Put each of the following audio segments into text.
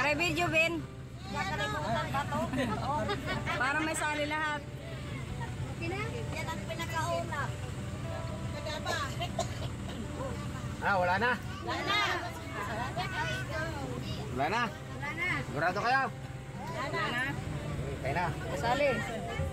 Aray video, Ben. Nakalimutan ba to? Para may sali lahat. Yan ang pinakauna. Ah, wala na. Lana! Wala na. Sigurado kayo. Wala na. Kaya na.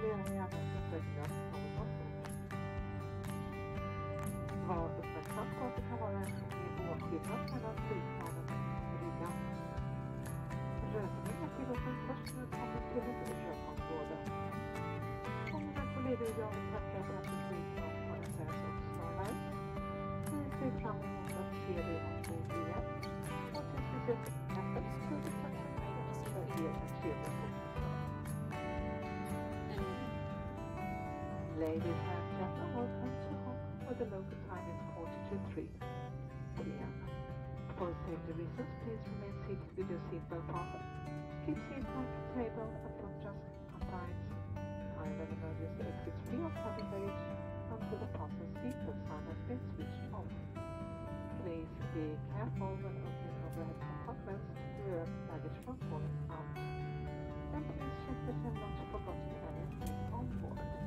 Sali. jag gärna att detta något. Var uppmärksam på att det kan vara en nivåskillnad mellan flygplanen och bryggan. Rötning är tillåten först när du kommer till ett rökområde. Och med kollegor jag vill tacka för att du tog från NSS och Starlight. Vi ser fram emot att se dig ombord igen. Och tills vi ses nästa vecka så vill jag tacka mig för er en Ladies and gentlemen, welcome to Hong Kong the local time is quarter to three p.m. For safety reasons, please remain seated with your seatbelt fastened. Keep seat back, table, and foot just confines. Time and emergency exits free of cabin baggage until the fasten seatbelt sign has been switched off. Please be careful when opening overhead compartments to prevent baggage from falling out. And please check that you have not forgotten anything on board.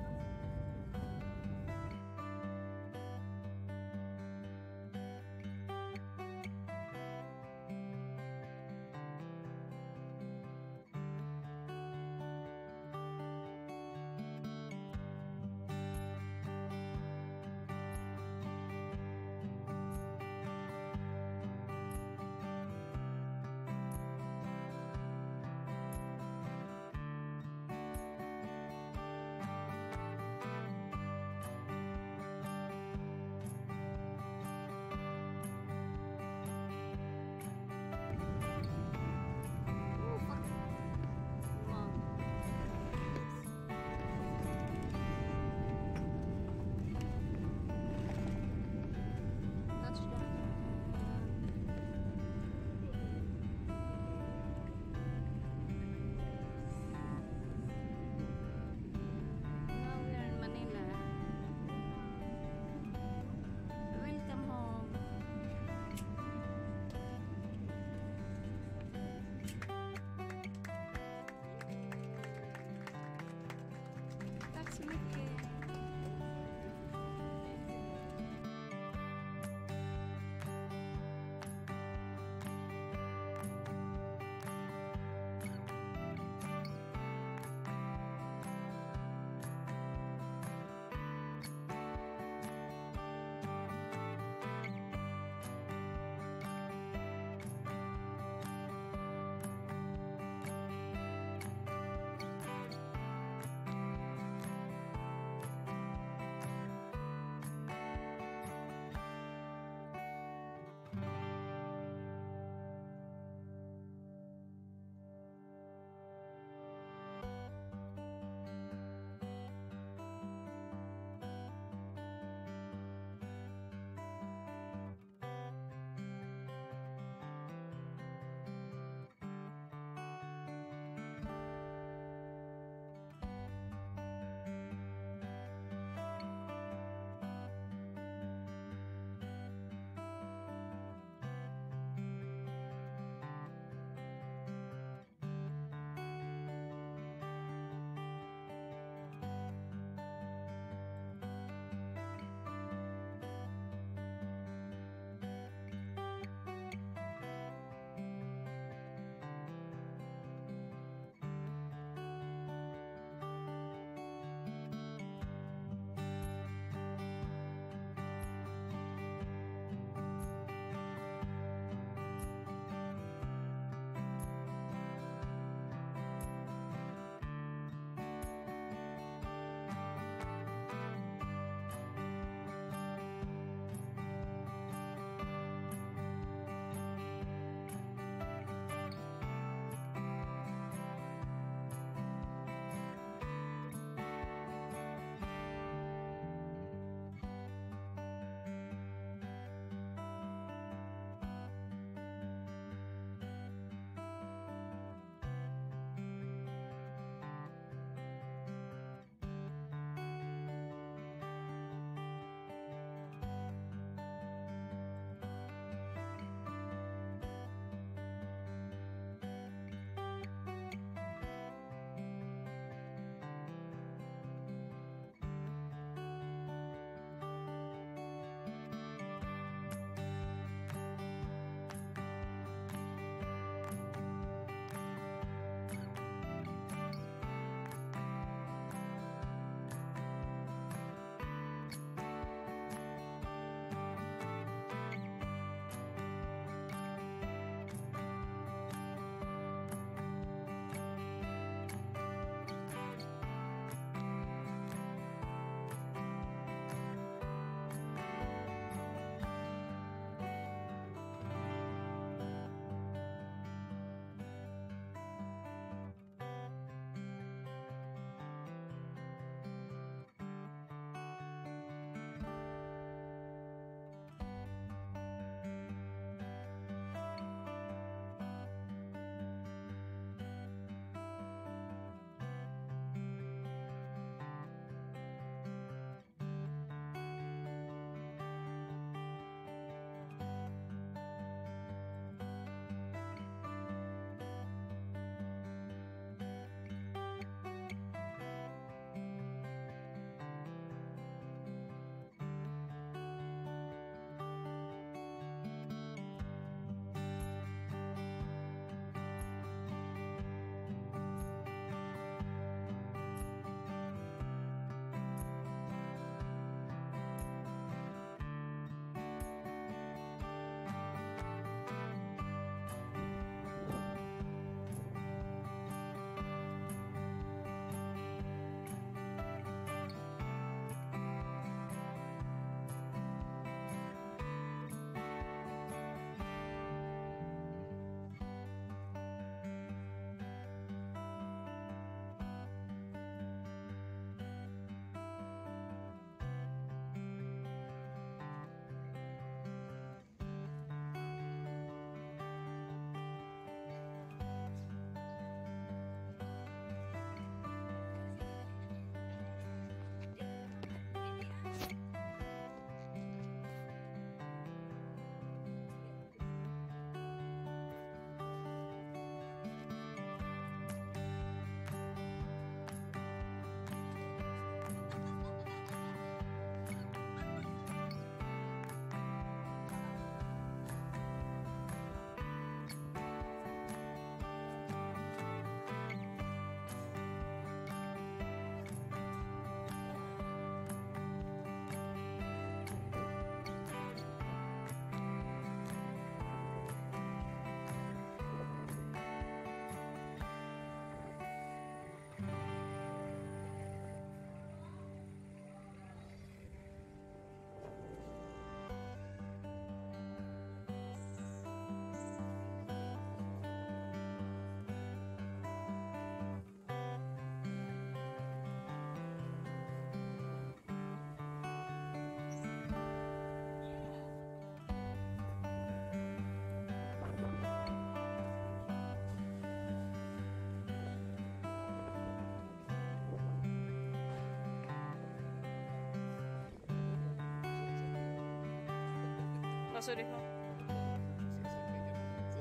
las orejas.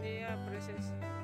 Sí.